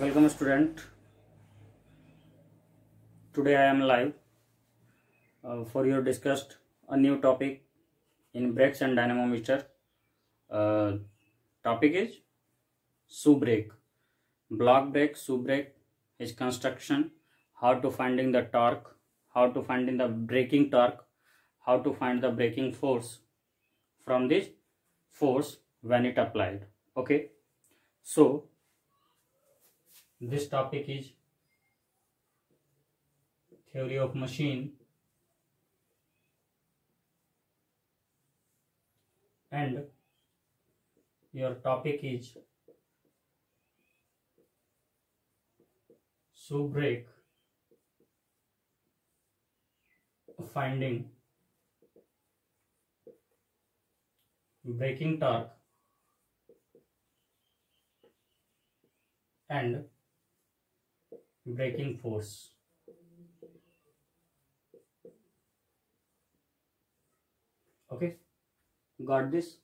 Welcome student. Today I am live uh, for your discussed a new topic in brakes and dynamometer. Uh, topic is shoe brake. Block brake, shoe brake, its construction, how to finding the torque, how to finding the braking torque, how to find the braking force from this force when it applied. Okay. So this topic is theory of machine and your topic is shoe brake finding. Braking torque and braking force okay? Got this?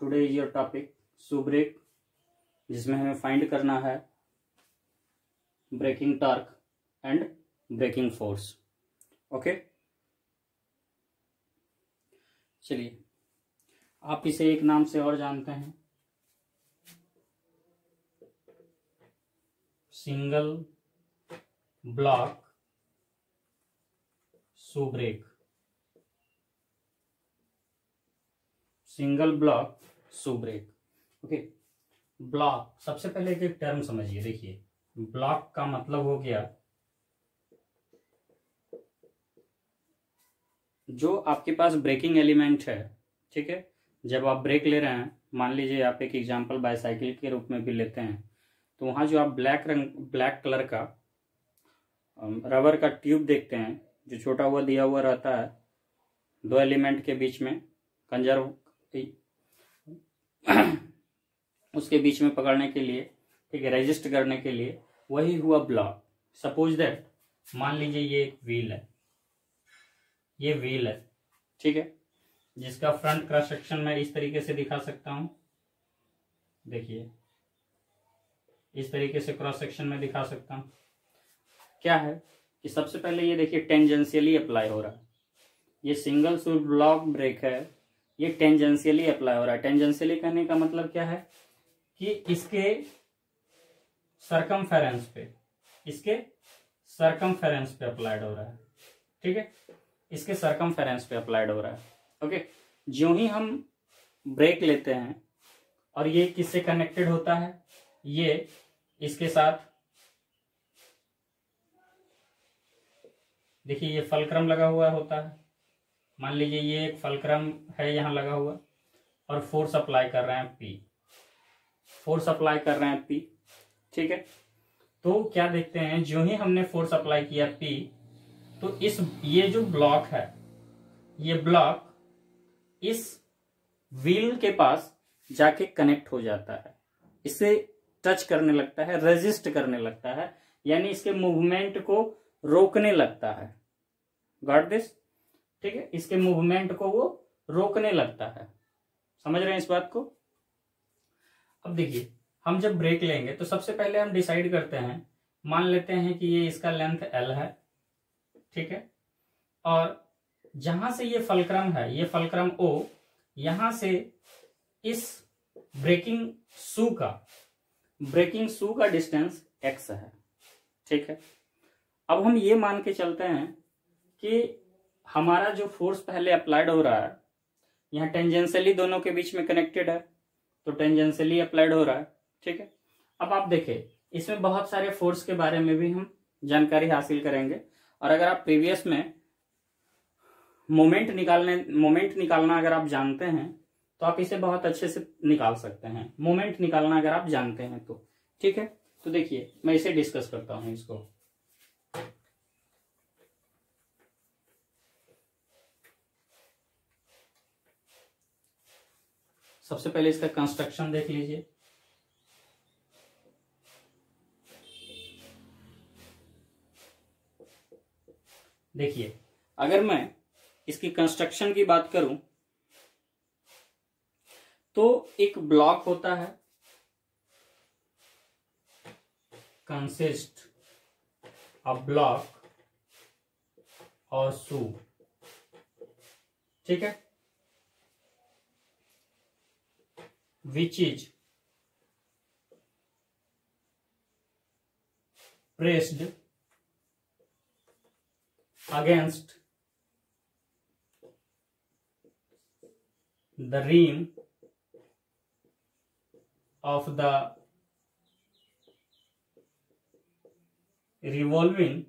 Today is your topic shoe brake जिसमें हमें find करना है braking torque and braking force okay चलिए, आप इसे एक नाम से और जानते हैं। Single block shoe brake. Single block shoe brake. Okay, block, सबसे पहले एक टर्म समझिए, देखिए। ब्लॉक का मतलब हो गया जो आपके पास ब्रेकिंग एलिमेंट है, ठीक है? जब आप ब्रेक ले रहे हैं, मान लीजिए आप एक एग्जांपल बाईसाइकिल के रूप में भी लेते हैं तो वहाँ जो आप ब्लैक रंग ब्लैक कलर का रबर का ट्यूब देखते हैं, जो छोटा हुआ, दिया हुआ रहता है, दो एलिमेंट के बीच में कंजर्व उसके बीच में पकड़ने के लिए, ठीक है रजिस्ट करने के लिए, वही हुआ ब्लॉक सपोज़ दैट मान लीजिए ये एक व्हील है। ये व्हील है, ठीक है? जिसका फ्रंट क्रॉस सेक्शन मैं इस तरीके से दिखा सकता हूँ। देखिए। इस तरीके से क्रॉस सेक्शन में दिखा सकता हूँ। क्या है? कि सबसे पहले ये देखिए टेंजेंशियली अप्लाई हो रहा है। ये सिंगल सूट ब्लॉक ब्रेक है, ये टेंजेंशियली अप्लाई हो रहा है। टेंजेंशियली कहने का मतलब क्या है? कि इसके सरकम पे, इसके सरकम पे अप्लाइड हो रहा है। ठीक है? इसके सरकम पे अप्लाइड हो रहा है। ओके जो ही हम ब्रेक लेते हैं, और ये किससे कनेक्टेड होता है? ये इसके साथ देखिए, ये फलक्रम लगा हुआ होता है। मान लीजिए, ये एक फलक्रम है, यहाँ लगा हुआ, और फोर्स अप्लाई कर रहे हैं पी फोर्स अप्लाई कर रहे हैं पी ठीक है? तो क्या देखते हैं, जो ही हमने फोर्स अप्लाई किया पी तो इस, ये जो ब्लॉक है, ये ब्लॉक इस व्हील के पास जाके कनेक्ट हो जाता है। इसे टच करने लगता है रेजिस्ट करने लगता है, यानी इसके मूवमेंट को रोकने लगता है। गॉट दिस ठीक है? इसके मूवमेंट को वो रोकने लगता है। समझ रहे हैं इस बात को? अब देखिए, हम जब ब्रेक लेंगे तो सबसे पहले हम डिसाइड करते हैं, मान लेते हैं कि ये इसका लेंथ एल है, ठीक है? और जहाँ से ये फलक्रम है, ये फलक्रम ओ यहाँ से इस ब्रेकिंग सू का ब्रेकिंग शू का डिस्टेंस एक्स है। ठीक है? अब हम ये मान के चलते हैं कि हमारा जो फोर्स पहले अप्लाइड हो रहा है, यहाँ टेंजेंशियली दोनों के बीच में कनेक्टेड है तो टेंजेंशियली अप्लाइड हो रहा है। ठीक है? अब आप देखें इसमें बहुत सारे फोर्स के बारे में भी हम जानकारी हासिल करेंगे। और अगर आप प्रीवियस में मोमेंट निकालने, मोमेंट निकालना अगर आप जानते हैं तो आप इसे बहुत अच्छे से निकाल सकते हैं। मोमेंट निकालना अगर आप जानते हैं तो। ठीक है? तो देखिए, मैं इसे डिस्कस करता हूँ इसको। सबसे पहले इसका कंस्ट्रक्शन देख लीजिए। देखिए, अगर मैं इसकी कंस्ट्रक्शन की बात करूँ तो एक ब्लॉक होता है। कंसिस्ट अ ब्लॉक और सू ठीक है? Which is pressed against the rim of the revolving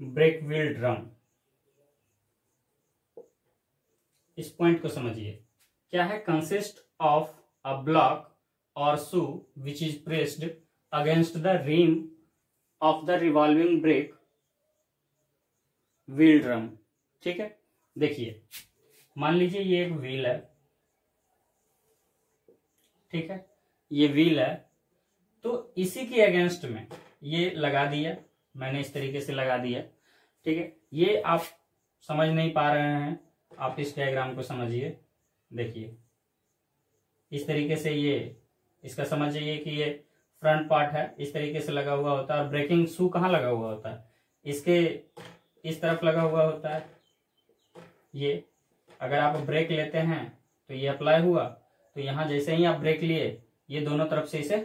brake wheel drum. इस पॉइंट को समझिए। क्या है? कंसिस्ट ऑफ़ अ ब्लॉक और shoe which is pressed against the rim of the revolving brake wheel drum ठीक है? देखिए, मान लीजिए ये एक व्हील है। ठीक है? ये व्हील है। तो इसी के अगेंस्ट में ये लगा दिया। मैंने इस तरीके से लगा दिया। ठीक है? ये आप समझ नहीं पा रहे हैं। आप इस डायग्राम को समझिए। देखिए। इस तरीके से ये, इसका समझ जाइए कि ये फ्रंट पार्ट है। इस तरीके से लगा हुआ होता है। और ब्रेकिंग शू कहाँ लगा हुआ होता है? इसके, इस तरफ़ लगा हुआ होता है। ये, अगर आप ब्रेक लेते हैं तो ये अप्लाई हुआ। तो यहाँ जैसे ही आप ब्रेक लिए, ये दोनों तरफ़ से इसे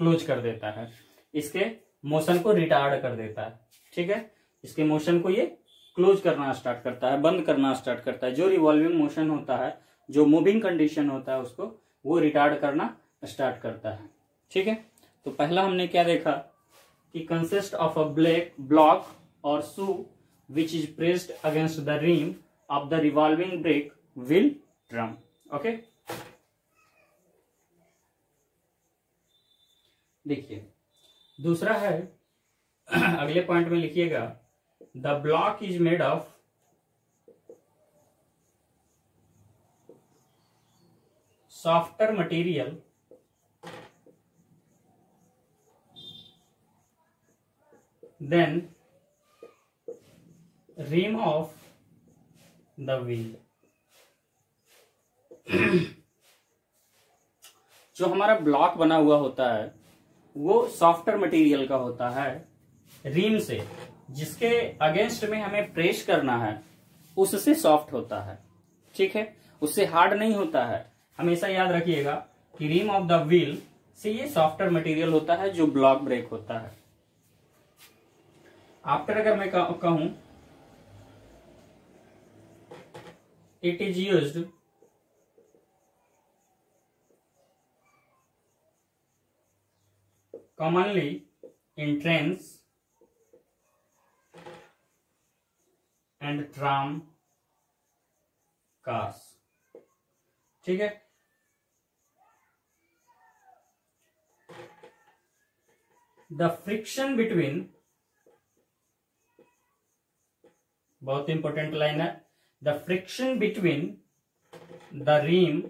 क्लोज कर देता है। इसके मोशन को रिटार्ड कर देता है, ठीक है? इसके मोशन को ये क्लोज करना स्टार्ट करता है, बंद करना स्टार्ट करता है। जो रिवॉल्विंग मोशन होता है, जो मूविंग कंडीशन होता है उसको, वो रिटार्ड करना स्टार्ट करता है, ठीक है? तो पहला हमने क्या देखा? कि consist of a black block और shoe which is pressed against the rim of the revolving brake wheel drum okay देखिए, दूसरा है, अगले पॉइंट में लिखिएगा the block is made of softer material then rim of the wheel. जो हमारा block बना हुआ होता है वो सॉफ्टर मटेरियल का होता है रीम से, जिसके अगेंस्ट में हमें प्रेस करना है, उससे सॉफ्ट होता है। ठीक है? उससे हार्ड नहीं होता है। हमेशा याद रखिएगा कि रीम ऑफ़ द व्हील से ये सॉफ्टवेयर मटेरियल होता है, जो ब्लॉक ब्रेक होता है। आफ्टर अगर मैं कहूँ it is use commonly in trains and tram cars ठीक है? द फ्रिक्शन बिटवीन बहुत इंपॉर्टेंट लाइन है। The friction between the rim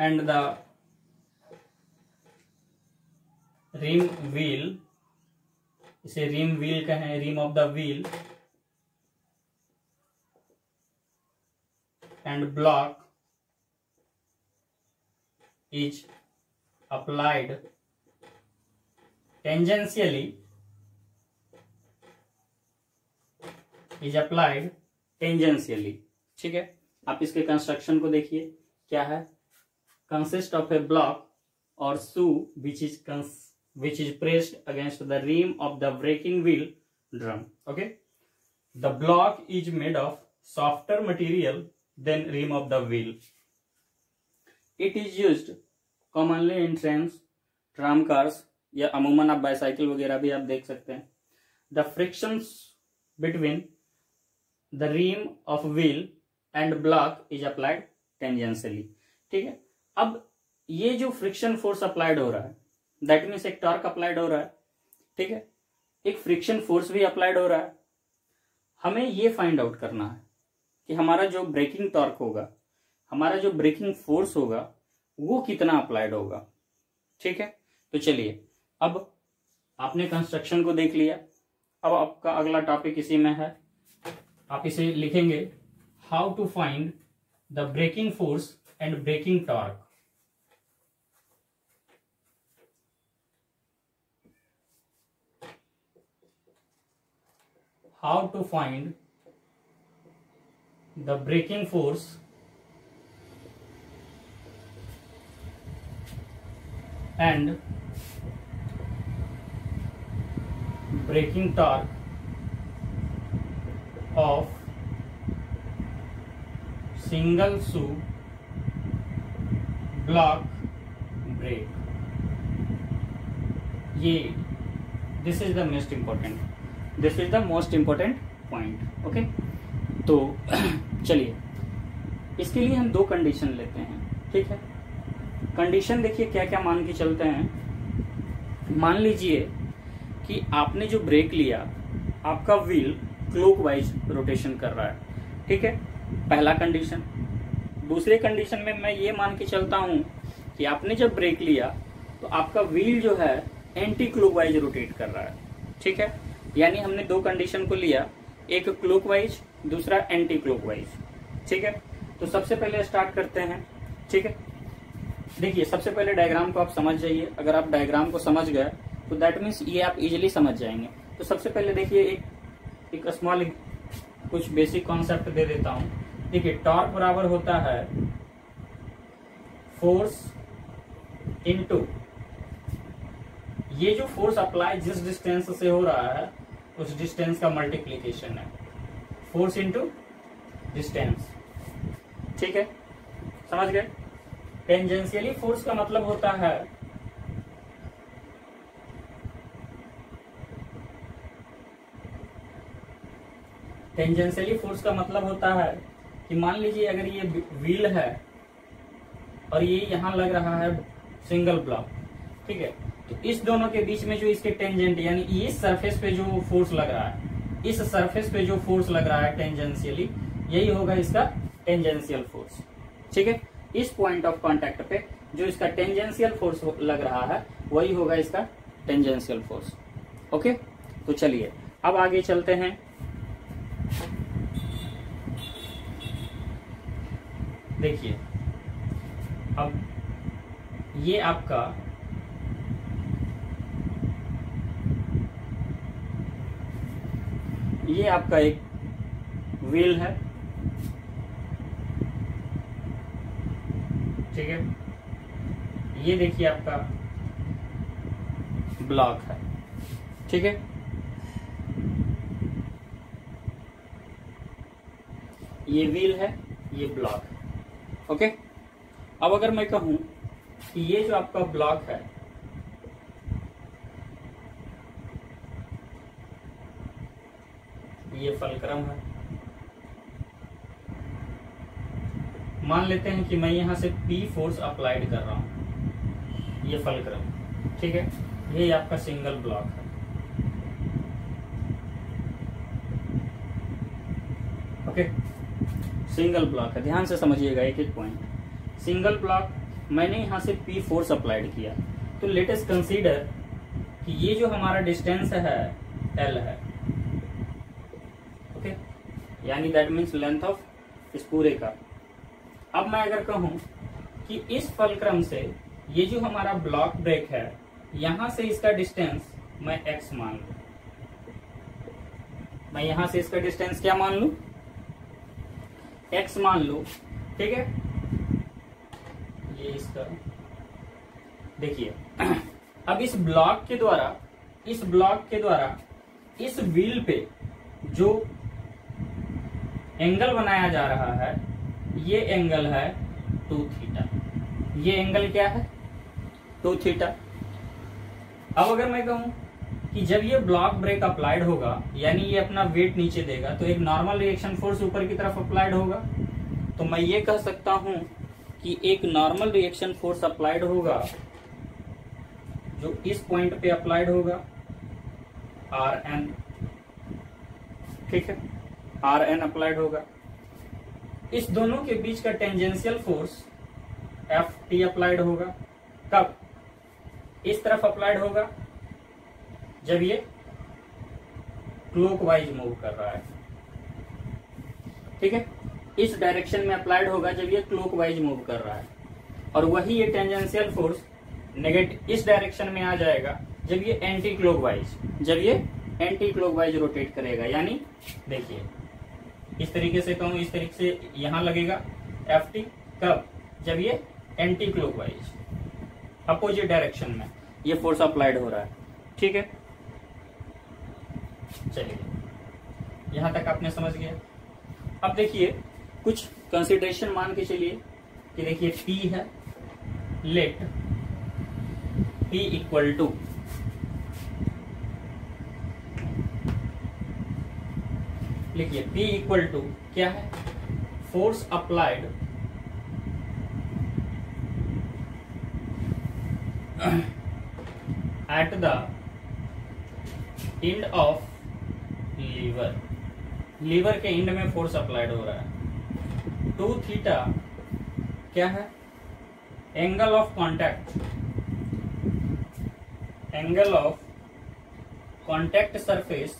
and the rim wheel इसे रिम व्हील कहें rim of the wheel and block is applied tangentially, is applied tangentially. ठीक है? आप इसके कंस्ट्रक्शन को देखिए, क्या है? कंसिस्ट ऑफ़ ए ब्लॉक और shoe which is which is pressed against the rim of the braking wheel drum okay the block is made of softer material than rim of the wheel it is used commonly in trains tram cars या अमूमन आप bicycle वगैरह भी आप देख सकते हैं। The friction between the rim of wheel and block is applied tangentially ठीक है? अब ये जो फ्रिक्शन फोर्स अप्लाइड हो रहा है दैट मीन्स एक टॉर्क अप्लाइड हो रहा है, ठीक है? एक फ्रिक्शन फोर्स भी अप्लाइड हो रहा है। हमें ये फाइंड आउट करना है कि हमारा जो ब्रेकिंग टॉर्क होगा, हमारा जो ब्रेकिंग फोर्स होगा, वो कितना अप्लाइड होगा, ठीक है? तो चलिए, अब आपने कंस्ट्रक्शन को देख लिया। अब आपका अगला टॉपिक इसी में है। आप इसे लिखेंगे how to find the braking force and braking torque. how to find the braking force and braking torque of single shoe block brake. Yeah, this is the most important. This is the most important point okay तो चलिए। इसके लिए हम दो condition लेते हैं, ठीक है? कंडीशन देखिए क्या क्या मान के चलते हैं। मान लीजिए कि आपने जो ब्रेक लिया, आपका व्हील क्लोक वाइज रोटेशन कर रहा है, ठीक है? पहला कंडीशन दूसरे कंडीशन में मैं ये मान के चलता हूँ कि आपने जब ब्रेक लिया तो आपका व्हील जो है एंटी क्लोकवाइज रोटेट कर रहा है, ठीक है? यानी हमने दो कंडीशन को लिया, एक क्लोकवाइज दूसरा एंटी क्लोकवाइज ठीक है? तो सबसे पहले स्टार्ट करते हैं। ठीक है? देखिए, सबसे पहले डायग्राम को आप समझ जाइए। अगर आप डायग्राम को समझ गए तो दैट मीन्स ये आप इजिली समझ जाएँगे। तो सबसे पहले देखिए, एक एक स्मॉल कुछ बेसिक कॉन्सेप्ट दे देता हूँ। देखिए टॉर्क बराबर होता है फोर्स इनटू ये जो फोर्स अप्लाई जिस डिस्टेंस से हो रहा है, उस डिस्टेंस का मल्टीप्लीकेशन है। फोर्स इंटू डिस्टेंस ठीक है? समझ गए? टेंजेंशियली फोर्स का मतलब होता है टेंजेंशियली फोर्स का मतलब होता है कि मान लीजिए अगर ये व्हील है और ये यहाँ लग रहा है सिंगल ब्लॉक ठीक है? तो इस दोनों के बीच में जो इसके टेंजेंट यानी इस सरफेस पे जो फोर्स लग रहा है, इस सरफेस पे जो फोर्स लग रहा है टेंजेंशियली यही होगा इसका टेंजेंशियल फोर्स ठीक है? इस पॉइंट ऑफ़ कांटेक्ट पे जो इसका टेंजेंशियल फोर्स लग रहा है, वही होगा इसका टेंजेंशियल फोर्स ओके? तो चलिए, अब आगे चलते हैं। देखिए, अब ये आपका ये आपका एक व्हील है। ठीक है? ये देखिए आपका ब्लॉक है। ठीक है? ये व्हील है, ये ब्लॉक है। ओके अब अगर मैं कहूँ कि ये जो आपका ब्लॉक है ये फलक्रम है। मान लेते हैं कि मैं यहाँ से पी फोर्स अप्लाइड कर रहा हूँ। ये फलक्रम। ठीक है? ये आपका सिंगल ब्लॉक है। ओके सिंगल ब्लॉक है। ध्यान से समझिएगा एक एक पॉइंट सिंगल ब्लॉक मैंने यहाँ से पी फोर्स अप्लाइड किया। तो लेटेस्ट कंसीडर कि ये जो हमारा डिस्टेंस है एल है यानी दैट मीन्स लेंथ ऑफ़ इस पूरे का। अब मैं अगर कहूँ कि इस फलक्रम से ये जो हमारा ब्लॉक ब्रेक है, यहाँ से इसका डिस्टेंस मैं एक्स मान लू। मैं यहाँ से इसका डिस्टेंस क्या मान लू? एक्स मान लो, ठीक है? ये इसका। देखिए, अब इस ब्लॉक के द्वारा, इस ब्लॉक के द्वारा, इस व्हील पे जो एंगल बनाया जा रहा है, ये एंगल है टू थीटा। ये एंगल क्या है? Two theta. अब अगर मैं कहूँ कि जब ये ब्लॉक ब्रेक अप्लाइड होगा, यानी ये अपना वेट नीचे देगा तो एक नॉर्मल रिएक्शन फोर्स ऊपर की तरफ़ अप्लाइड होगा। तो मैं ये कह सकता हूँ कि एक नॉर्मल रिएक्शन फोर्स अप्लाइड होगा, जो इस पॉइंट पे अप्लाइड होगा, आर एन। ठीक है? आर एन अप्लाइड होगा। इस दोनों के बीच का tangential force F T applied होगा। कब? इस तरफ़ अप्लाइड होगा, जब ये क्लोकवाइज मूव कर रहा है। ठीक है? इस डायरेक्शन में अप्लाइड होगा, जब ये क्लोकवाइज मूव कर रहा है। और वही ये टेंजेंशियल फोर्स नेगेटिव इस डायरेक्शन में आ जाएगा, जब ये एंटी क्लोक वाइज जब ये एंटी क्लोक वाइज रोटेट करेगा। यानी, देखिए इस तरीके से कहूँ, इस तरीके से यहाँ लगेगा एफ़ टी कब? जब ये anti cloak wise opposite direction में। ये फोर्स अप्लाइड हो रहा है। ठीक है? चलिए। यहाँ तक आपने समझ गया। अब देखिए, कुछ कंसिडरेशन मान के चलिए कि देखिए P है। लेट P इक्वल टू लिखिए, P इक्वल टू क्या है? Force applied at the end of lever lever के इंड में फोर्स अप्लाइड हो रहा है। टू थीटा क्या है? Angle of contact angle of contact surface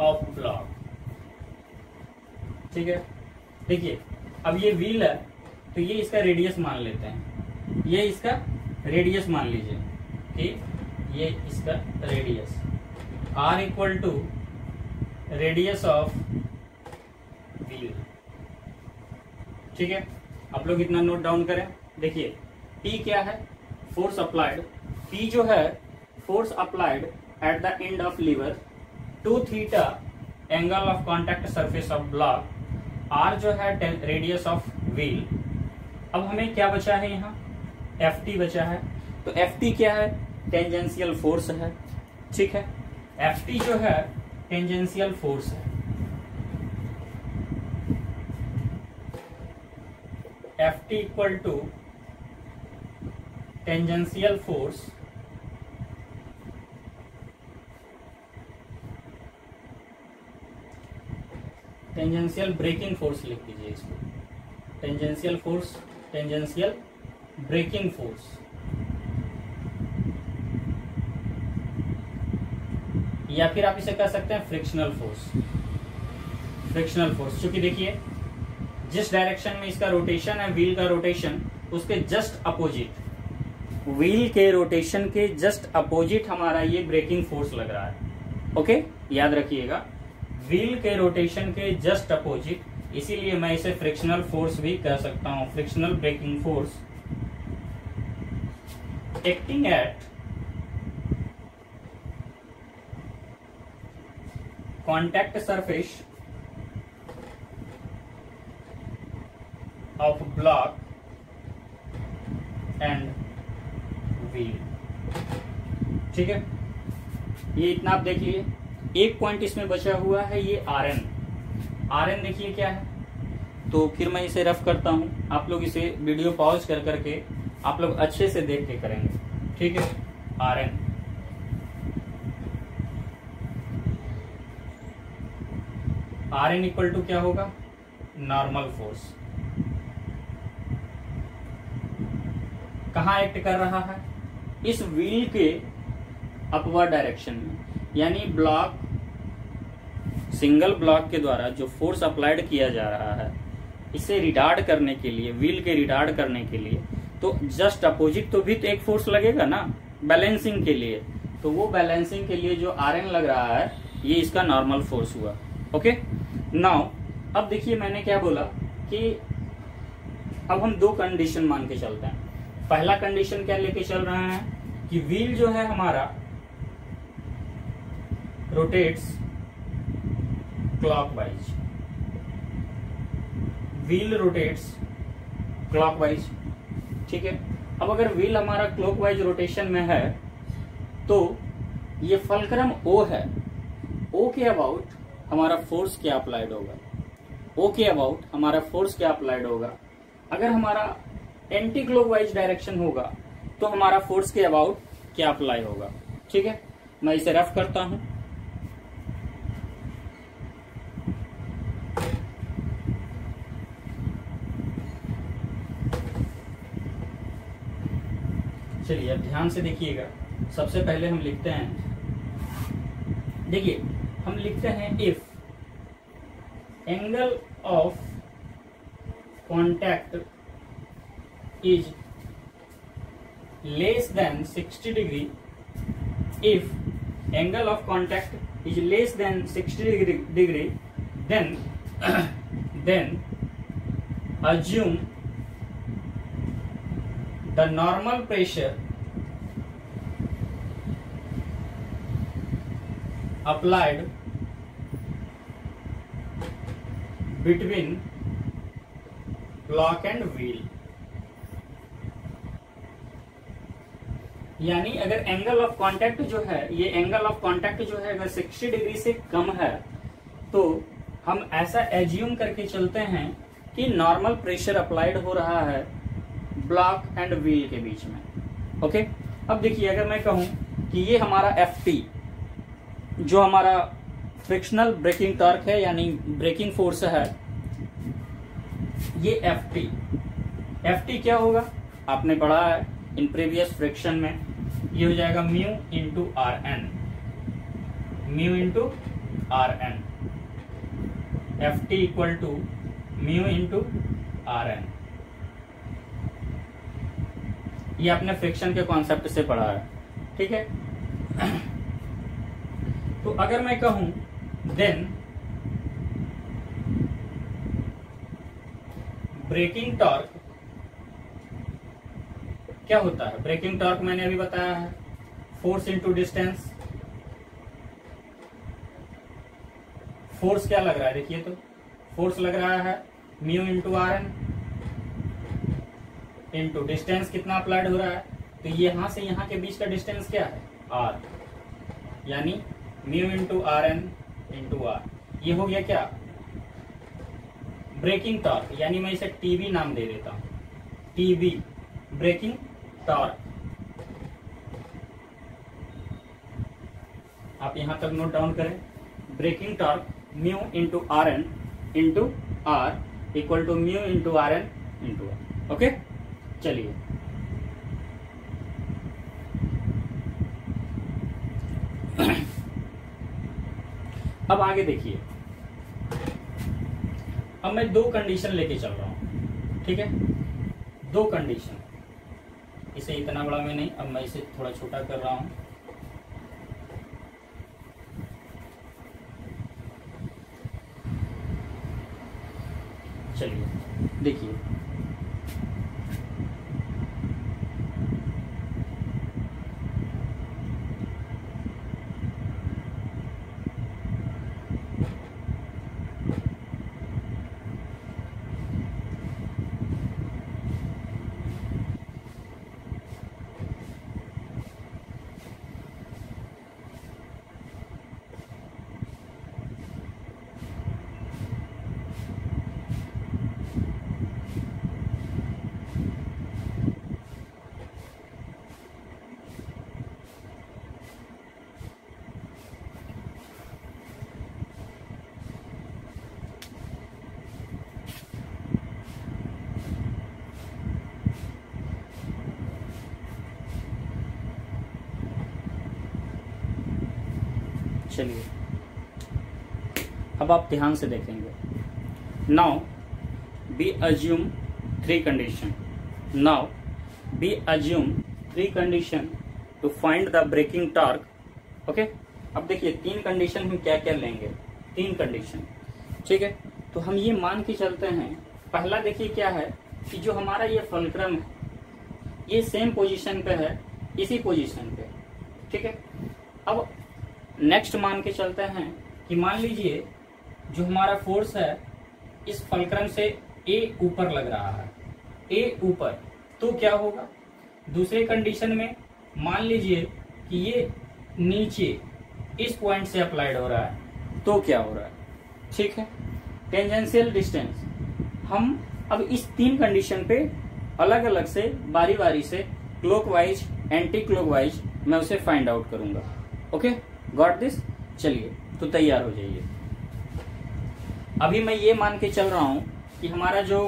of block ठीक है? देखिए, अब ये व्हील है तो ये इसका रेडियस मान लेते हैं। ये इसका रेडियस मान लीजिए ठीक ये इसका radius R equal to radius of wheel ठीक है? आप लोग इतना नोट डाउन करें। देखिए P क्या है? फोर्स अप्लाइड P जो है force applied at the end of lever two theta angle of contact surface of block R जो है रेडियस ऑफ़ व्हील अब हमें क्या बचा है यहाँ? एफ़ टी बचा है। तो एफ़ टी क्या है? टेंजेंशियल फोर्स है। ठीक है? एफ़ टी जो है टेंजेंशियल फोर्स है। F T equal to tangential force tangential braking force लिख दीजिए इसको। Tangential force tangential braking force या फिर आप इसे कह सकते हैं फ्रिक्शनल फोर्स फ्रिक्शनल फोर्स क्योंकि देखिए, जिस डायरेक्शन में इसका रोटेशन है व्हील का रोटेशन उसके जस्ट अपोजिट व्हील के रोटेशन के जस्ट अपोजिट हमारा ये ब्रेकिंग फोर्स लग रहा है। ओके याद रखिएगा। व्हील के रोटेशन के जस्ट अपोजिट, इसीलिए मैं इसे फ्रिक्शनल फोर्स भी कह सकता हूँ frictional braking force acting at contact surface of block and wheel. ठीक है? ये इतना आप देख लिए एक पॉइंट इसमें बचा हुआ है ये आर एन आर एन देखिए क्या है। तो फिर मैं इसे रफ करता हूँ। आप लोग इसे वीडियो पॉज कर करके आप लोग अच्छे से देख के करेंगे। ठीक है? R N R N equal to क्या होगा? नॉर्मल फोर्स कहा एक्ट कर रहा है? इस व्हील के अपवर्ड डायरेक्शन में। यानी ब्लॉक सिंगल ब्लॉक के द्वारा जो फोर्स अप्लाइड किया जा रहा है, इसे रिटार्ड करने के लिए व्हील के रिटार्ड करने के लिए तो जस्ट अपोजिट तो भी तो एक फोर्स लगेगा ना बैलेंसिंग के लिए। तो वो बैलेंसिंग के लिए जो आर एन लग रहा है, ये इसका नॉर्मल फोर्स हुआ। ओके नाउ अब देखिए मैंने क्या बोला कि अब हम दो कंडीशन मान के चलते हैं। पहला कंडीशन क्या लेके चल रहे हैं कि व्हील जो है हमारा rotates clockwise wheel rotates clockwise ठीक है? अब अगर व्हील हमारा क्लॉकवाइज रोटेशन में है तो ये फलक्रम ओ है। ओ के अबाउट हमारा फोर्स क्या अप्लाइड होगा? ओ के अबाउट हमारा फोर्स क्या अप्लाइड होगा? अगर हमारा एंटी क्लॉकवाइज डायरेक्शन होगा तो हमारा फोर्स के अबाउट क्या अप्लाई होगा? ठीक है? मैं इसे रफ करता हूँ चलिए अब ध्यान से देखिएगा। सबसे पहले हम लिखते हैं। देखिए, हम लिखते हैं if angle of contact is less than 60 degree if angle of contact is less than 60 degree degree then then assume the normal pressure applied between block and wheel. यानी अगर एंगल ऑफ़ कांटेक्ट जो है, ये angle of contact जो है, अगर 60 degree से कम है तो हम ऐसा एज्यूम करके चलते हैं कि नॉर्मल प्रेशर अप्लाइड हो रहा है ब्लॉक एंड व्हील के बीच में। ओके अब देखिए, अगर मैं कहूँ कि ये हमारा एफ़ जो हमारा फ्रिक्शनल ब्रेकिंग टॉर्क है, यानी ब्रेकिंग फोर्स है, ये एफ़ टी एफ़ टी क्या होगा? आपने पढ़ा है इन प्रीवियस फ्रिक्शन में। ये हो जाएगा mu into R N mu into R N F T equal to mu into R N ये आपने फ्रिक्शन के कॉन्सेप्ट से पढ़ा है। ठीक है? अगर मैं कहूँ देन ब्रेकिंग टॉर्क क्या होता है? ब्रेकिंग टॉर्क मैंने अभी बताया है। फोर्स इंटू डिस्टेंस फोर्स क्या लग रहा है? देखिए तो फोर्स लग रहा है mu into R N into distance कितना अप्लाइड हो रहा है? तो यहाँ से यहाँ के बीच का डिस्टेंस क्या है? आर यानी mu into R N into R. ये हो गया क्या? ब्रेकिंग टॉर्क, यानी मैं इसे टीबी नाम दे देता हूँ। TB braking torque. आप यहाँ तक नोट डाउन करें। Braking torque, mu into R N into R equal to mu into R N into R. Okay? चलिए। अब आगे देखिए। अब मैं दो कंडीशन लेके चल रहा हूँ। ठीक है? दो कंडीशन इसे इतना बड़ा में नहीं, अब मैं इसे थोड़ा छोटा कर रहा हूँ। चलिए, देखिए। चलिए। अब आप ध्यान से देखेंगे। Now we assume three condition now we assume three condition to find the braking torque okay अब देखिए, तीन कंडीशन हम क्या क्या लेंगे? तीन कंडीशन ठीक है? तो हम ये मान के चलते हैं। पहला देखिए क्या है कि जो हमारा ये फलक्रम है, ये सेम पोजीशन पे है, इसी पोजीशन नेक्स्ट मान के चलते हैं कि मान लीजिए जो हमारा फोर्स है, इस फलक्रम से ए ऊपर लग रहा है। ए ऊपर तो क्या होगा? दूसरे कंडीशन में मान लीजिए कि ये नीचे इस पॉइंट से अप्लाइड हो रहा है तो क्या हो रहा है? ठीक है? टेंजेंशियल डिस्टेंस हम अब इस तीन कंडीशन पे अलग अलग से बारी बारी से क्लोकवाइज एंटी क्लोकवाइज मैं उसे फाइंड आउट करूँगा। Okay got this? चलिए तो तैयार हो जाइए। अभी मैं ये मान के चल रहा हूँ कि हमारा जो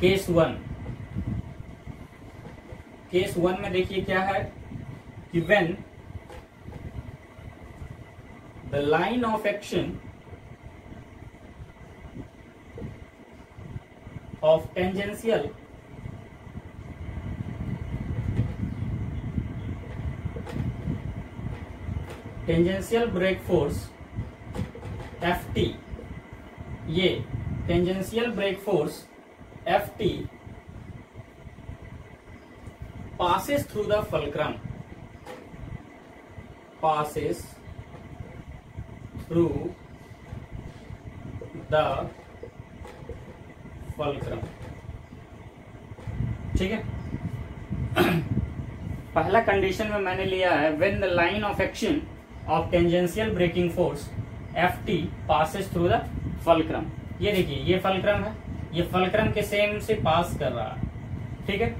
केस वन केस वन में देखिए क्या है कि when the line of action of tangential tangential brake force F T ये tangential brake force F T passes through the fulcrum. Passes through the fulcrum. ठीक है? पहला कंडीशन में मैंने लिया है when the line of action of tangential braking force F T passes through the fulcrum ये देखिए, ये फलक्रम है। ये फलक्रम के सेम से पास कर रहा है। ठीक है?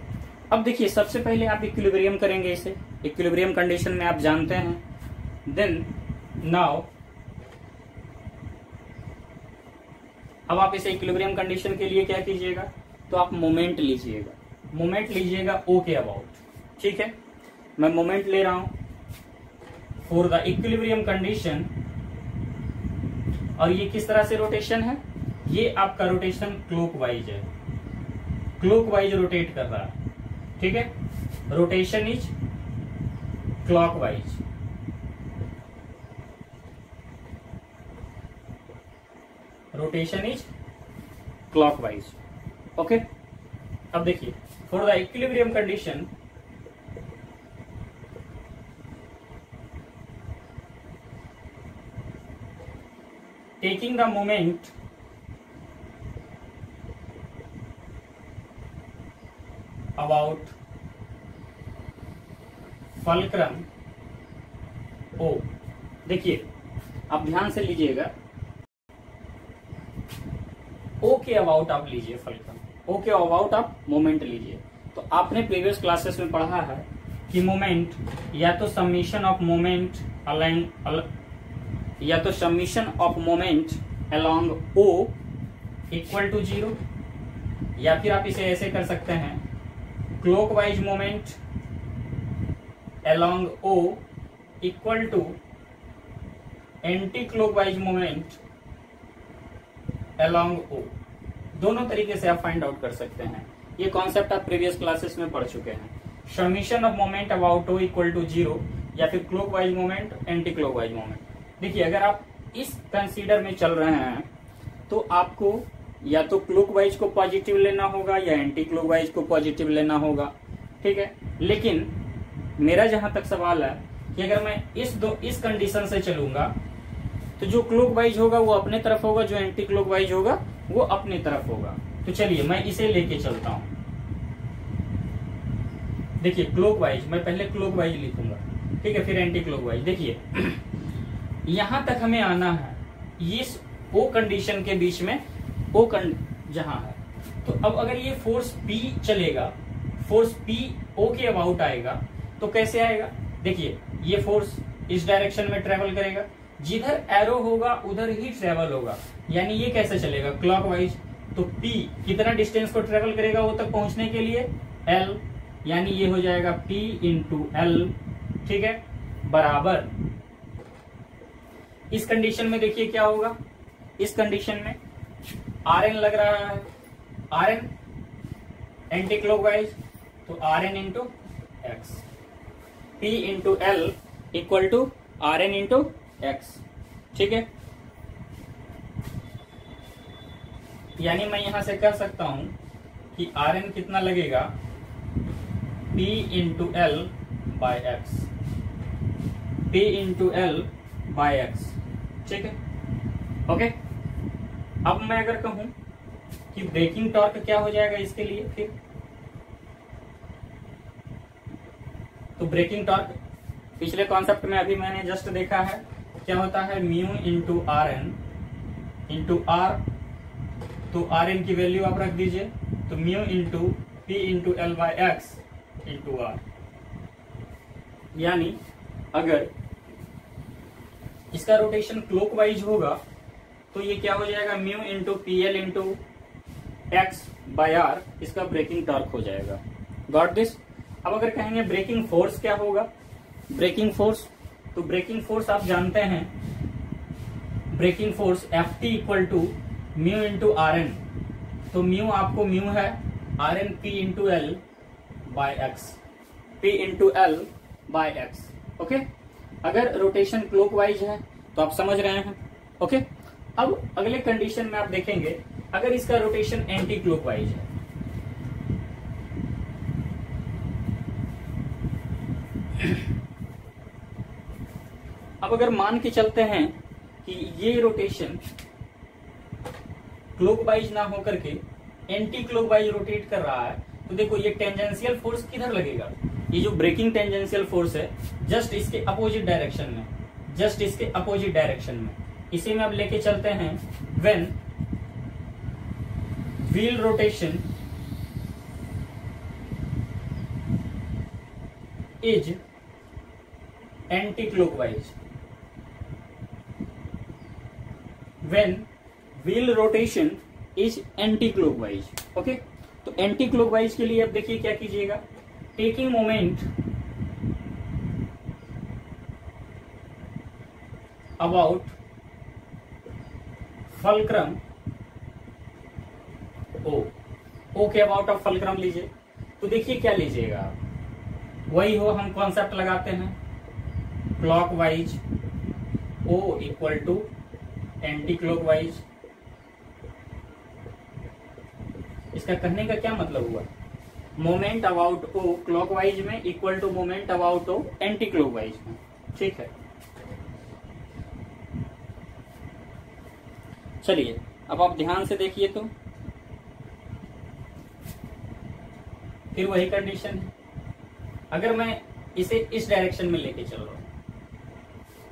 अब देखिए, सबसे पहले आप इक्विलिब्रियम करेंगे इसे। इक्विलिब्रियम कंडीशन में आप जानते हैं। देन नाउ अब आप इसे इक्विलिब्रियम कंडीशन के लिए क्या कीजिएगा? तो आप मोमेंट लीजिएगा। मोमेंट लीजिएगा ओ के अबाउट ठीक है? मैं मोमेंट ले रहा हूँ। फॉर द इक्विलिब्रियम कंडीशन और ये किस तरह से रोटेशन है? ये आपका रोटेशन क्लोक वाइज है। क्लोक वाइज रोटेट कर रहा। है ठीक है? Rotation is clockwise rotation is clockwise okay अब देखिए for the equilibrium condition taking the moment about fulcrum O देखिए, आप ध्यान से लीजिएगा। ओ के अबाउट आप लीजिए फलक्रम ओ के अबाउट आप मोमेंट लीजिए। तो आपने प्रीवियस क्लासेस में पढ़ा है कि मोमेंट या तो सबमिशन ऑफ़ मोमेंट अलाइन या तो summation of moment along O equal to zero या फिर आप इसे ऐसे कर सकते हैं, clockwise moment along O equal to anticlockwise moment along O दोनों तरीके से आप फाइंड आउट कर सकते हैं। ये कॉन्सेप्ट आप प्रीवियस क्लासेस में पढ़ चुके हैं। Summation of moment about O equal to zero या फिर clockwise moment anti clockwise moment देखिए, अगर आप इस कंसीडर में चल रहे हैं तो आपको या तो क्लोकवाइज को पॉजिटिव लेना होगा या एंटी क्लोकवाइज को पॉजिटिव लेना होगा, ठीक है? लेकिन मेरा जहाँ तक सवाल है कि अगर मैं इस दो, इस कंडीशन से चलूँगा तो जो क्लोकवाइज होगा वो अपने तरफ़ होगा, जो एंटी क्लोकवाइज होगा वो अपने तरफ़ होगा। तो चलिए, मैं इसे लेके चलता हूँ। देखिए क्लोकवाइज मैं पहले क्लोकवाइज लिखूँगा, ठीक है? फिर एंटी क्लोकवाइज देखिए। यहाँ तक हमें आना है। इस ओ कंडीशन के बीच में ओ जहाँ है। तो अब अगर ये फोर्स पी चलेगा फोर्स पी ओ के अबाउट आएगा तो कैसे आएगा? देखिए, ये फोर्स इस डायरेक्शन में ट्रेवल करेगा। जिधर एरो होगा, उधर ही ट्रेवल होगा। यानी ये कैसे चलेगा? क्लॉकवाइज तो P कितना डिस्टेंस को ट्रेवल करेगा वो तक पहुँचने के लिए? L यानी ये हो जाएगा P इंटू एल ठीक है? बराबर। इस कंडीशन में देखिए क्या होगा। इस कंडीशन में आर एन लग रहा है। आर एन एंटी तो R N into X P into L equal to R N into X ठीक है? यानी मैं यहाँ से कह सकता हूँ कि आर एन कितना लगेगा? P into L by X P into L by X ठीक है? ओके अब मैं अगर कहूँ कि ब्रेकिंग टॉर्क क्या हो जाएगा इसके लिए फिर? तो ब्रेकिंग टॉर्क पिछले कॉन्सेप्ट में अभी मैंने जस्ट देखा है, क्या होता है? Mu into R N into R तो आर एन की वैल्यू आप रख दीजिए तो mu into P into L by X into R यानी अगर इसका रोटेशन क्लोकवाइज होगा तो ये क्या हो जाएगा? Mu into P L into X by R इसका ब्रेकिंग टॉर्क हो जाएगा। गॉट दिस अब अगर कहेंगे ब्रेकिंग फोर्स क्या होगा? ब्रेकिंग फोर्स तो ब्रेकिंग फोर्स आप जानते हैं braking force F T equal to mu into R N तो म्यू आपको म्यू है R N P into L by X P into L by X okay अगर रोटेशन क्लॉकवाइज है तो आप समझ रहे हैं ओके अब अगले कंडीशन में आप देखेंगे, अगर इसका रोटेशन एंटी क्लॉकवाइज है। अब अगर मान के चलते हैं कि ये रोटेशन क्लॉकवाइज ना होकर के एंटी क्लॉकवाइज रोटेट कर रहा है तो देखो ये टेंजेंशियल फोर्स किधर लगेगा? ये जो ब्रेकिंग टेंजेंशियल फोर्स है जस्ट इसके अपोजिट डायरेक्शन में जस्ट इसके अपोजिट डायरेक्शन में। इसे में अब लेके चलते हैं when wheel rotation is anti clockwise when wheel rotation is anti clockwise okay तो एंटी क्लॉकवाइज के लिए अब देखिए क्या कीजिएगा। Taking moment about fulcrum O okay about of fulcrum लीजिए। तो देखिए क्या लीजिएगा आप। वही हो हम कॉन्सेप्ट लगाते हैं। Clockwise O equal to anti clockwise इसका कहने का क्या मतलब हुआ? मोमेंट अबाउट ओ क्लॉकवाइज में equal to moment about O anti clockwise में। ठीक है? चलिए, अब आप ध्यान से देखिए तो। फिर वही कंडीशन है अगर मैं इसे इस डायरेक्शन में लेके चल रहा हूँ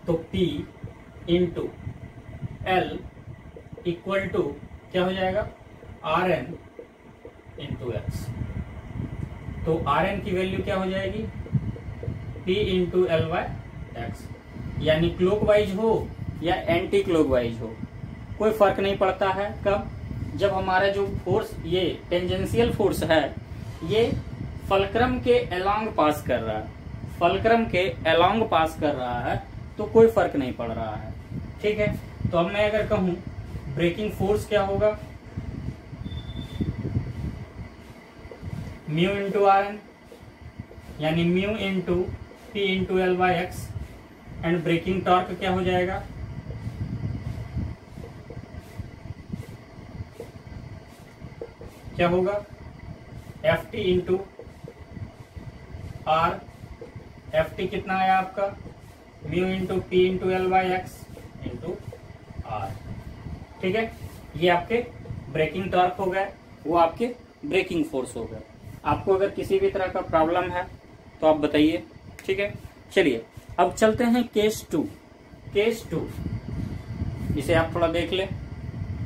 तो P into L equal to क्या हो जाएगा? आर एन इंटू एक्स तो आर एन की वैल्यू क्या हो जाएगी? P into L by X यानी क्लोकवाइज हो या एंटी क्लोकवाइज हो। कोई फ़र्क नहीं पड़ता है कब? जब हमारा जो फोर्स ये टेंजेंशियल फोर्स है, ये फलक्रम के अलोंग पास कर रहा है। फलक्रम के अलोंग पास कर रहा है तो कोई फ़र्क नहीं पड़ रहा है। ठीक है? तो अब मैं अगर कहूँ ब्रेकिंग फोर्स क्या होगा? म्यू इंटू आर एन यानी mu into P into L by X and braking torque क्या हो जाएगा? क्या होगा? F T into R F T कितना है आपका? Mu into P into L by X into R ठीक है? ये आपके ब्रेकिंग टॉर्क हो गए वो आपके ब्रेकिंग फोर्स हो गए आपको अगर किसी भी तरह का प्रॉब्लम है तो आप बताइए, ठीक है? चलिए, अब चलते हैं केस टू केस टू इसे आप थोड़ा देख ले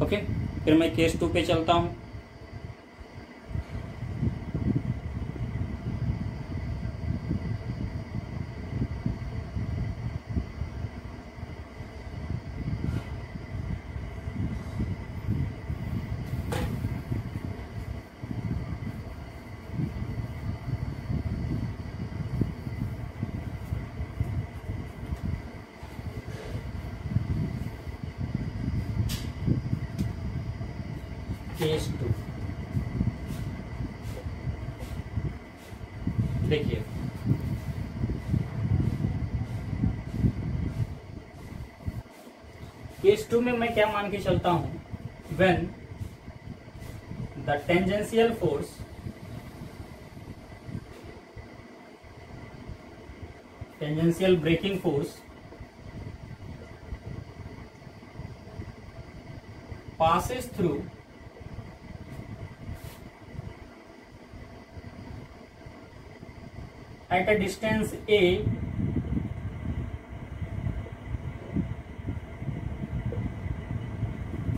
ओके फिर मैं केस टू पे चलता हूँ केस टू देखिए केस टू में मैं क्या मान के चलता हूँ? When the tangential force tangential braking force passes through at a distance a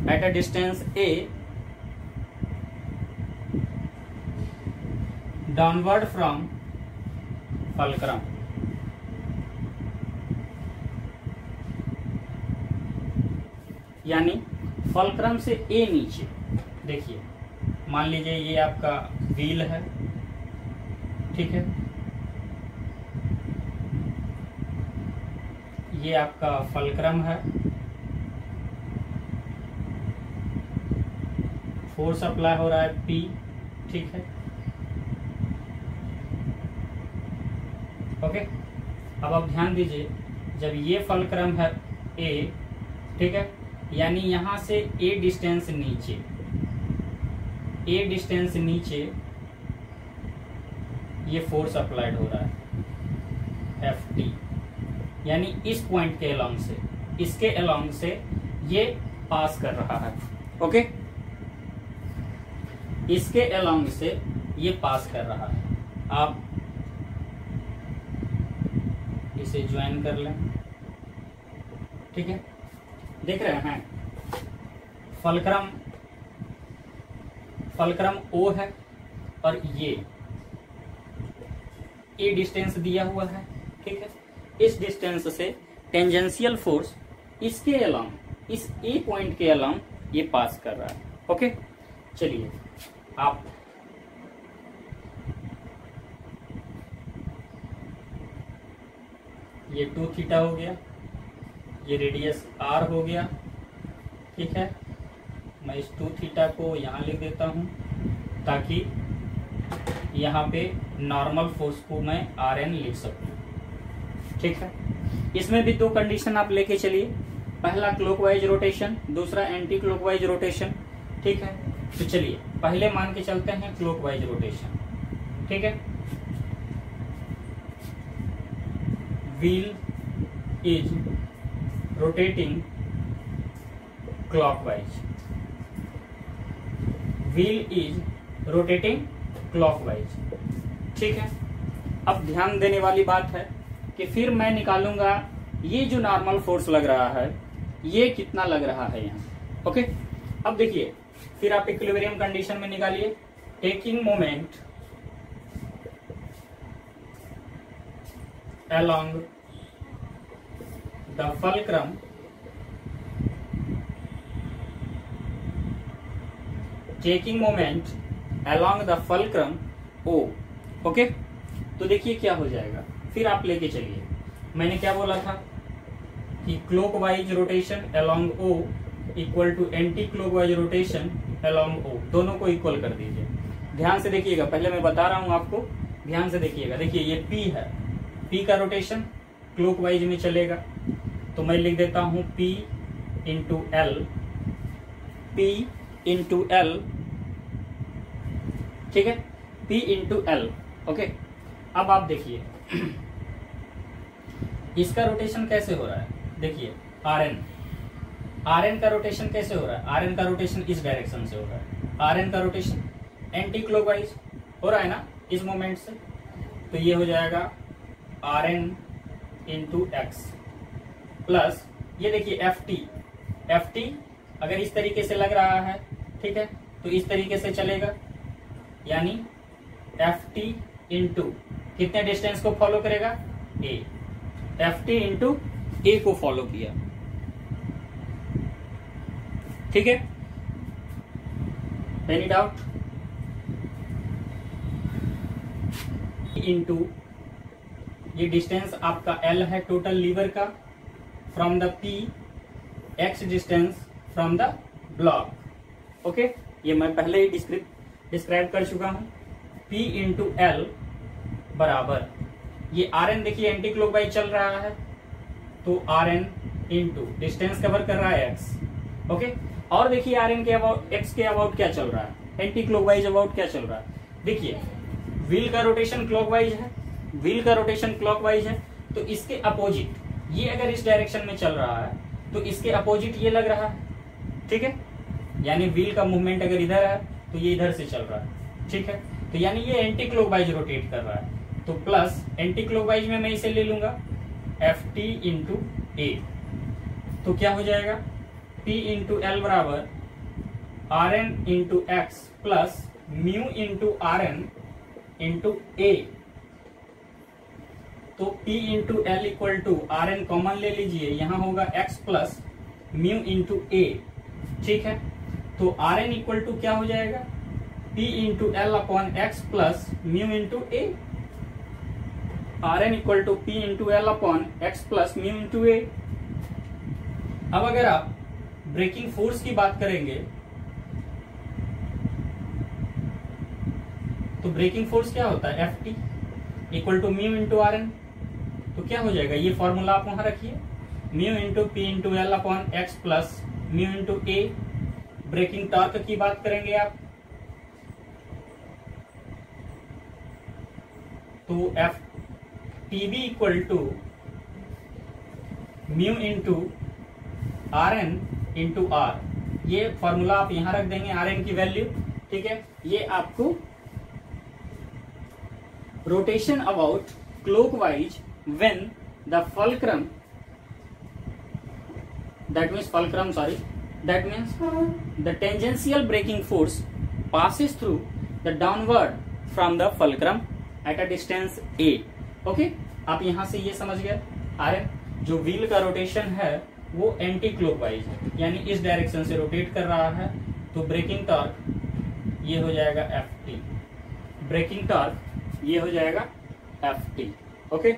at a distance a downward from fulcrum. यानी फलक्रम से ए नीचे। देखिए, मान लीजिए ये आपका व्हील है। ठीक है? ये आपका फलक्रम है। फोर्स अप्लाई हो रहा है पी ठीक है? ओके अब आप ध्यान दीजिए, जब ये फलक्रम है ए ठीक है? यानी यहाँ से ए डिस्टेंस नीचे। ए डिस्टेंस नीचे, ये फोर्स अप्लाइड हो रहा है एफ़ टी यानी इस पॉइंट के अलोंग से, इसके अलोंग से ये पास कर रहा है। ओके इसके अलोंग से ये पास कर रहा है। आप इसे ज्वाइन कर लें। ठीक है? देख रहे हैं। फलक्रम फलक्रम ओ है और ये। ए डिस्टेंस दिया हुआ है। ठीक है? इस डिस्टेंस से टेंजेंशियल फोर्स इसके अलांग इस ए पॉइंट के अलांग ये पास कर रहा है। ओके चलिए। आप ये टू थीटा हो गया। ये रेडियस आर हो गया। ठीक है? मैं इस टू थीटा को यहाँ लिख देता हूँ, ताकि यहाँ पे नॉर्मल फोर्स को मैं आर एन लिख सकूँ। ठीक है? इसमें भी दो कंडीशन आप लेके चलिए। पहला क्लॉकवाइज रोटेशन दूसरा एंटी क्लॉकवाइज रोटेशन ठीक है? तो चलिए। पहले मान के चलते हैं क्लॉकवाइज रोटेशन ठीक है? Wheel is rotating clockwise wheel is rotating clockwise ठीक है? अब ध्यान देने वाली बात है कि फिर मैं निकालूँगा, ये जो नॉर्मल फोर्स लग रहा है, ये कितना लग रहा है यहाँ? ओके अब देखिए फिर आप इक्विलिब्रियम कंडीशन में निकालिए। Taking moment along the fulcrum taking moment along the fulcrum O okay तो देखिए क्या हो जाएगा। फिर आप लेके चलिए। मैंने क्या बोला था कि clockwise rotation along O equal to anti clockwise rotation along O दोनों को इक्वल कर दीजिए। ध्यान से देखिएगा, पहले मैं बता रहा हूँ आपको, ध्यान से देखिएगा। देखिए, ये पी है। पी का रोटेशन क्लोकवाइज में चलेगा। तो मैं लिख देता हूँ P into L P into L ठीक है? P इंटू एल ओके अब आप देखिए। इसका रोटेशन कैसे हो रहा है? देखिए आर एन आर का रोटेशन कैसे हो रहा है? आर एन का रोटेशन इस डायरेक्शन से हो रहा है। आर एन का रोटेशन एंटी क्लॉकवाइज हो रहा है ना, इस मोमेंट से? तो ये हो जाएगा R N into X plus ये देखिए एफ़ टी एफ़ टी अगर इस तरीके से लग रहा है, ठीक है? तो इस तरीके से चलेगा। यानी एफ़ टी इंटू कितने डिस्टेंस को फॉलो करेगा? A F T into A को फॉलो किया। ठीक है? एनी डाउट इंटू ये डिस्टेंस आपका एल है टोटल लीवर का from the P X distance from the block okay ये मैं पहले ही डिस्क्राइब कर चुका हूँ. पी इंटू एल बराबर. ये आर एन देखिए एंटी क्लोकवाइज चल रहा है तो R N into distance cover कर रहा है एक्स ओके और देखिए आर एन के अबाउट एक्स के अबाउट क्या चल रहा है? एंटी क्लोकवाइज अबाउट क्या चल रहा है? देखिए व्हील का रोटेशन क्लॉकवाइज है व्हील का रोटेशन क्लॉकवाइज है तो इसके अपोजिट ये अगर इस डायरेक्शन में चल रहा है तो इसके अपोजिट ये लग रहा है, ठीक है? यानी व्हील का मूवमेंट अगर इधर है तो ये इधर से चल रहा है, ठीक है? तो यानी ये एंटी क्लॉकवाइज रोटेट कर रहा है तो प्लस एंटी क्लॉकवाइज में मैं इसे ले लूँगा एफ़ टी इंटू ए तो क्या हो जाएगा? पी इंटू एल बराबर R N into X plus mu into R N into A तो P into L equal to R N common ले लीजिए, यहाँ होगा x plus mu into A ठीक है? तो आर एन इक्वल टू क्या हो जाएगा? P into L upon X plus mu into A R N equal to P into L upon X plus mu into A अब अगर आप breaking force की बात करेंगे तो ब्रेकिंग फोर्स क्या होता है? F T equal to mu into R N तो क्या हो जाएगा? ये फॉर्मूला आप वहाँ रखिए। Mu into P into L upon X plus mu into A braking torque की बात करेंगे आप। तो F T B equal to mu into R N into R ये फॉर्मूला आप यहाँ रख देंगे आर एन की वैल्यू ठीक है? ये आपको rotation about clockwise when the fulcrum that means fulcrum sorry that means the tangential braking force passes through the downward from the fulcrum at a distance A okay आप यहाँ से ये समझ गए आर जो व्हील का रोटेशन है वो एंटी क्लॉकवाइज है। यानी इस डायरेक्शन से रोटेट कर रहा है तो ब्रेकिंग टॉर्क ये हो जाएगा एफ़ टी ब्रेकिंग टॉर्क ये हो जाएगा एफ़ टी ओके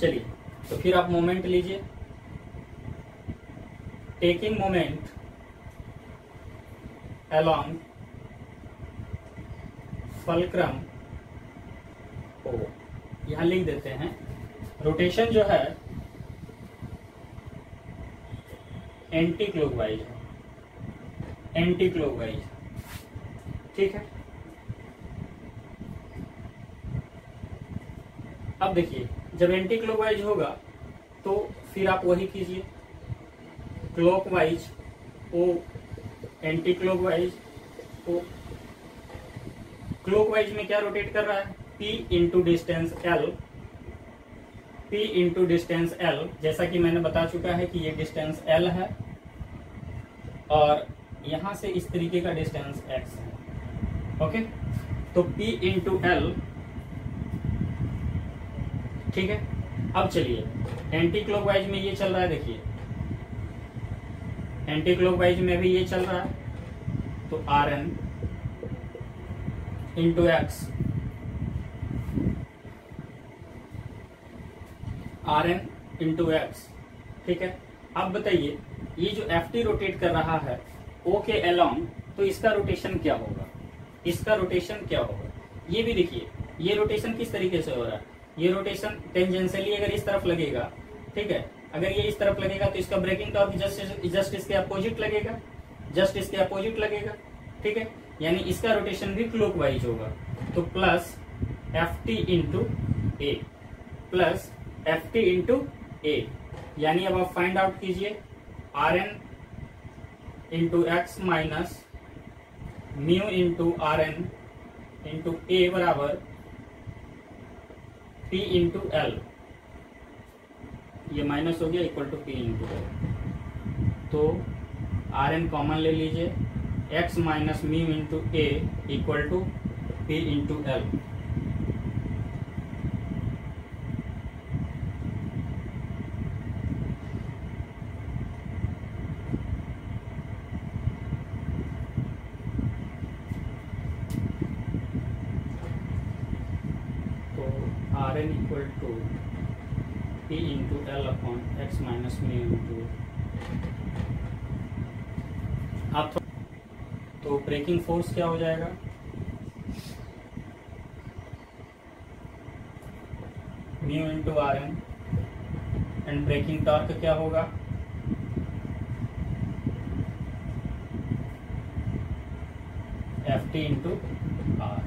चलिए तो फिर आप मोमेंट लीजिए। Taking moment along fulcrum ओ यहाँ लिख देते हैं रोटेशन जो है एंटी क्लोकवाइज एंटी क्लोकवाइज ठीक है? अब देखिए, जब एंटी क्लोकवाइज होगा तो फिर आप वही कीजिए। Clockwise O anti clockwise O. Clockwise में क्या रोटेट कर रहा है? P into distance L. P into distance L, जैसा कि मैंने बता चुका है कि ये डिस्टेंस L है, और यहाँ से इस तरीके का डिस्टेंस X है। ओके तो P इंटू एल ठीक है? अब चलिए एंटी क्लॉकवाइज में ये चल रहा है, देखिए। एंटी क्लॉकवाइज में भी ये चल रहा है तो R N into X R N into X ठीक है? अब बताइए, ये जो एफ़ टी रोटेट कर रहा है ओ के अलोंग तो इसका रोटेशन क्या होगा? इसका रोटेशन क्या होगा? ये भी देखिए, ये रोटेशन किस तरीके से हो रहा है? ये रोटेशन टेंजेंशियली अगर इस तरफ़ लगेगा, ठीक है? अगर ये इस तरफ़ लगेगा तो इसका ब्रेकिंग टॉर्क जस्ट जस्ट इसके अपोजिट लगेगा जस्ट इसके अपोजिट लगेगा, ठीक है? यानी इसका रोटेशन भी क्लोक वाइज होगा। तो plus F T into A plus F T into A यानी अब आप फाइंड आउट कीजिए। R N into X minus mu into R N into A बराबर पी इंटू एल ये माइनस हो गया equal to P into L तो R N common ले लीजिए। X minus mu into A equal to P into L तो R N equal to P into L upon X minus mu into आप तो braking force क्या हो जाएगा? Mu into R N and braking torque क्या होगा? F T into R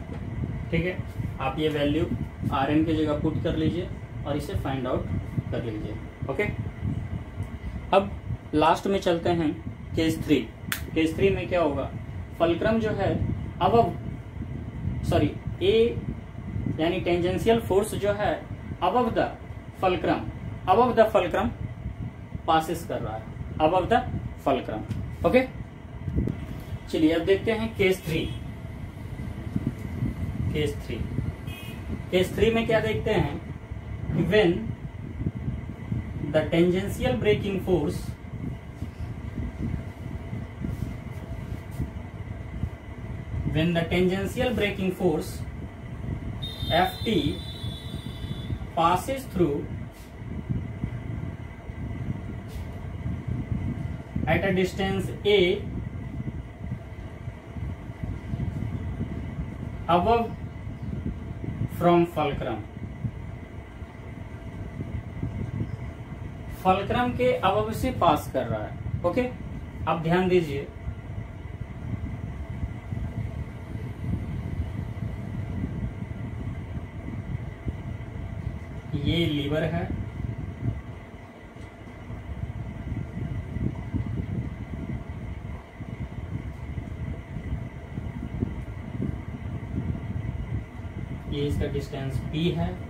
ठीक है? आप ये वैल्यू आर एन की जगह पुट कर लीजिए और इसे फाइंड आउट कर लीजिए। ओके अब लास्ट में चलते हैं केस थ्री केस थ्री में क्या होगा? फलक्रम जो है अब सॉरी ए यानी टेंजेंशियल फोर्स जो है अब द फलक्रम अब द फलक्रम पासिस कर रहा है. अब द फलक्रम ओके चलिए, अब देखते हैं case three case three case three में क्या देखते हैं? When the tangential braking force when the tangential braking force Ft passes through at a distance A above from fulcrum. Fulcrum के अवब से पास कर रहा है। ओके? आप ध्यान दीजिए। ये लीवर है। ये इसका डिस्टेंस पी है।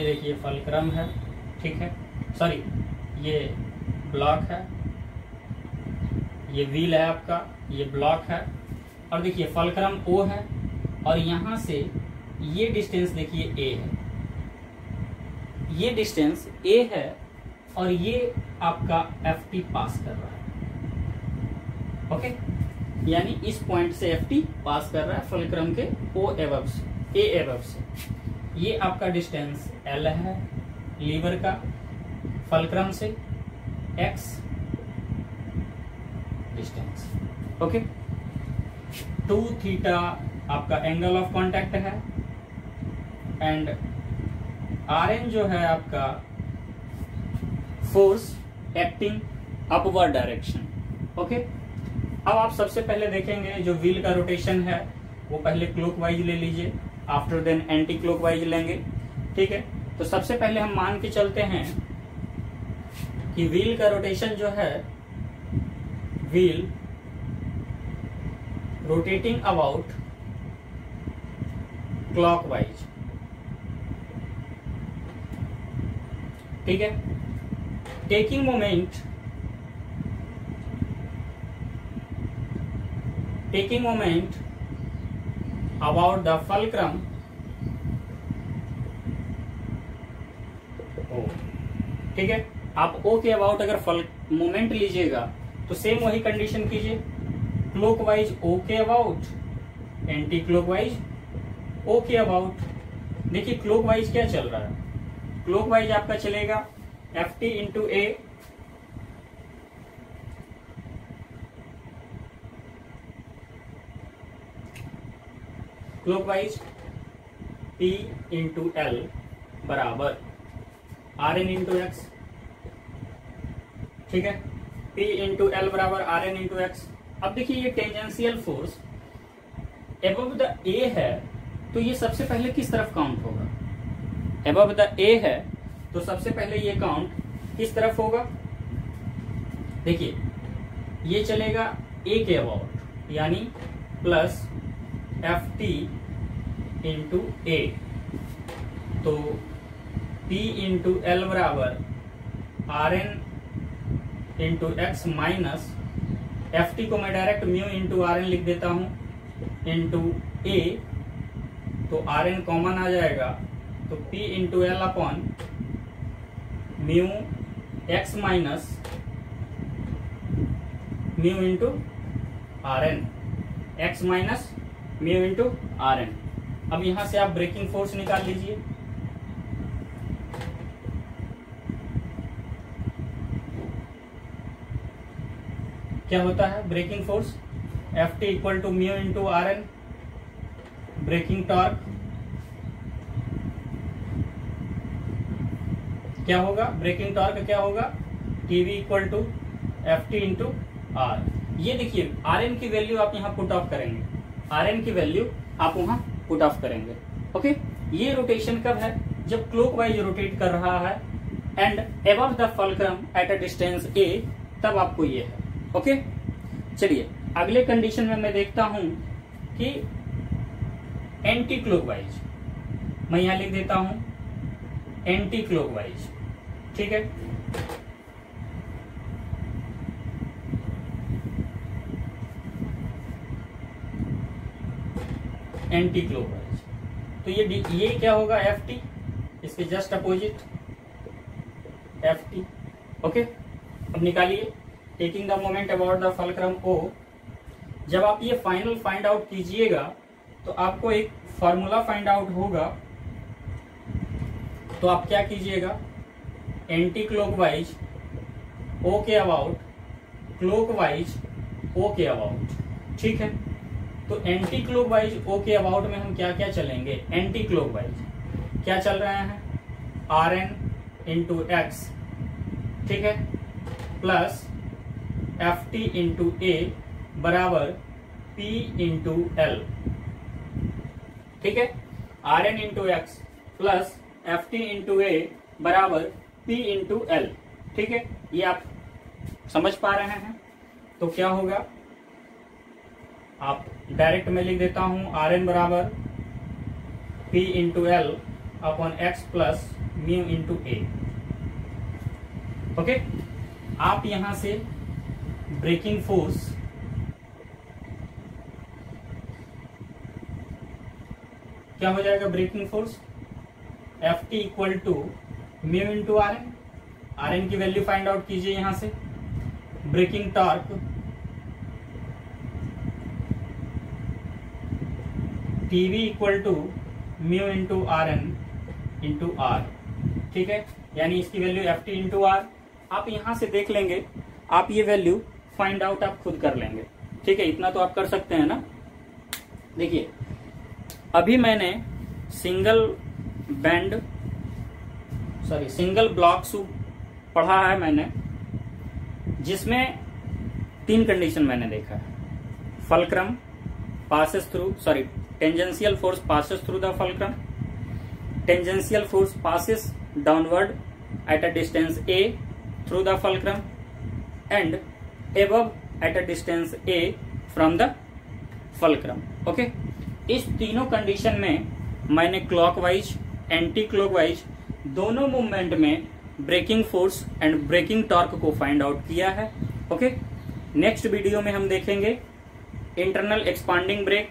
ये देखिए, फलक्रम है, ठीक है? सॉरी ये ब्लॉक है, ये व्हील है आपका, ये ब्लॉक है। और देखिए, फलक्रम ओ है, और यहाँ से ये डिस्टेंस देखिए ए है। ये डिस्टेंस ए है, और ये आपका एफ़ टी पास कर रहा है। ओके यानी इस पॉइंट से एफ़ टी पास कर रहा है, फलक्रम के ओ एवब से ए एवब से। ये आपका डिस्टेंस एल है, लीवर का फलक्रम से X distance okay two theta आपका एंगल ऑफ़ कांटेक्ट है एंड आर एन जो है आपका force acting upward direction okay अब आप सबसे पहले देखेंगे जो व्हील का रोटेशन है, वो पहले क्लॉकवाइज ले लीजिए। आफ्टर देन एंटी क्लॉकवाइज लेंगे, ठीक है? तो सबसे पहले हम मान के चलते हैं कि व्हील का रोटेशन जो है व्हील रोटेटिंग अबाउट क्लॉकवाइज ठीक है? Taking moment taking moment about the fulcrum O, ठीक है? आप ओ के अबाउट अगर फल मोमेंट लीजिएगा तो सेम वही कंडीशन कीजिए। क्लोकवाइज ओ के अबाउट एंटी क्लोकवाइज ओ के अबाउट। देखिए क्लोकवाइज क्या चल रहा है? क्लोकवाइज आपका चलेगा F T into A clockwise P into L बराबर आर एन इंटू एक्स ठीक है? P इंटू एल बराबर आर एन इंटू एक्स अब देखिए ये tangential force above the A है तो ये सबसे पहले किस तरफ़ काउंट होगा? एबव द ए है तो सबसे पहले ये काउंट किस तरफ़ होगा? देखिए, ये चलेगा ए के अबाउट यानी plus F T into A तो पी इंटू एल बराबर R N into X minus F T को मैं direct mu into R N लिख देता हूँ इंटू ए तो आर एन कॉमन आ जाएगा। तो P into L upon mu X minus mu into R N X minus mu into R N अब यहाँ से आप ब्रेकिंग फोर्स निकाल लीजिए। क्या होता है? Braking force F T equal to mu into R N braking torque क्या होगा? ब्रेकिंग टॉर्क क्या होगा? TV equal to F T into R ये देखिए आर एन की वैल्यू आप यहाँ पुट ऑफ़ करेंगे। आर एन की वैल्यू आप वहाँ पुट ऑफ़ करेंगे। ओके ये रोटेशन कब है? जब क्लोक वाइज रोटेट कर रहा है and above the fulcrum at a distance A तब आपको ये है। ओके चलिए, अगले कंडीशन में मैं देखता हूँ कि एंटी क्लोकवाइज मैं यहाँ लिख देता हूँ एंटी क्लोकवाइज ठीक है? एंटी क्लोकवाइज तो ये ये क्या होगा? एफ़ टी इसके just opposite F T okay अब निकालिए। Taking the moment about the fulcrum O जब आप ये फाइनल फाइंड आउट कीजिएगा तो आपको एक फॉर्मूला फाइंड आउट होगा। तो आप क्या कीजिएगा? एंटी क्लॉकवाइज ओ के अबाउट क्लॉकवाइज ओ के अबाउट ठीक है? तो एंटी क्लॉकवाइज ओ के अबाउट में हम क्या क्या चलेंगे? एंटी क्लोक वाइज क्या चल रहे हैं? आर एन इंटू एक्स ठीक है? Plus F T into A बराबर पी इंटू एल ठीक है? R N into X plus F T into A बराबर पी इंटू एल ठीक है? ये आप समझ पा रहे हैं? तो क्या होगा? आप डायरेक्ट में लिख देता हूँ आर एन बराबर P into L upon X plus mu into A okay आप यहाँ से ब्रेकिंग फोर्स क्या हो जाएगा braking force F T equal to mu into R N R N की वैल्यू फाइंड आउट कीजिए यहाँ से। Braking torque TV equal to mu into R N into R ठीक है? यानी इसकी value F T into R आप यहाँ से देख लेंगे, आप ये वैल्यू फाइंड आउट आप खुद कर लेंगे, ठीक है? इतना तो आप कर सकते हैं ना? देखिए, अभी मैंने single band sorry single block सू पढ़ा है मैंने, जिसमें तीन कंडीशन मैंने देखा है। Fulcrum passes through sorry tangential force passes through the fulcrum tangential force passes downward at a distance A through the fulcrum and above at a distance a from the fulcrum. Okay? इस तीनों condition में मैंने clockwise anti clockwise दोनों movement में braking force and braking torque को find out किया है। Okay next video में हम देखेंगे इंटरनल एक्सपांडिंग ब्रेक